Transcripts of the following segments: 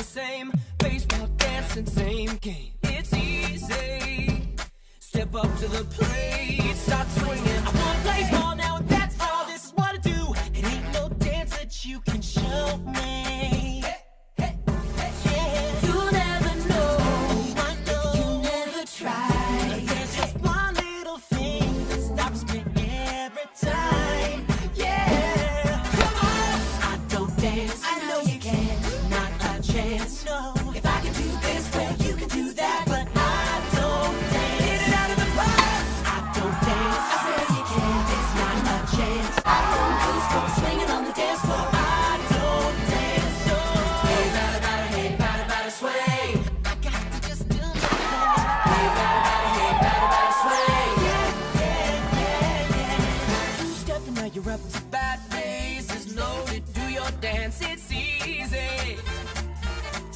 innocent, same Baseball, dancing, same game. It's easy. Step up to the plate, start swinging. I wanna play ball now, and that's all. This is what I do. It ain't no dance that you can show me. You'll never know. You never try. There's just one little thing that stops me every time. Yeah. Come on. I don't dance.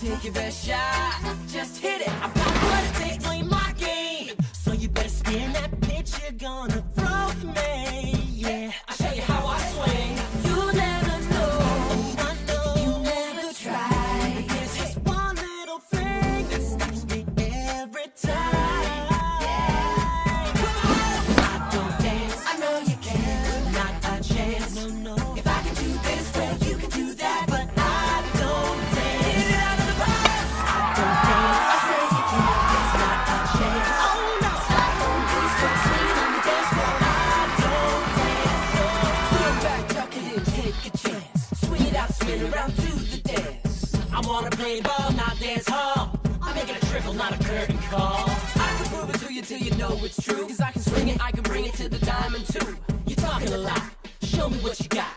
Take your best shot. Just hit it. I've got what it takes. Play my game. So you better spin that pitch you're gonna I play ball, not dance hall. I'm making a triple, not a curtain call. I can prove it to you till you know it's true. Cause I can swing it, I can bring it to the diamond too. You're talking a lot. Show me what you got.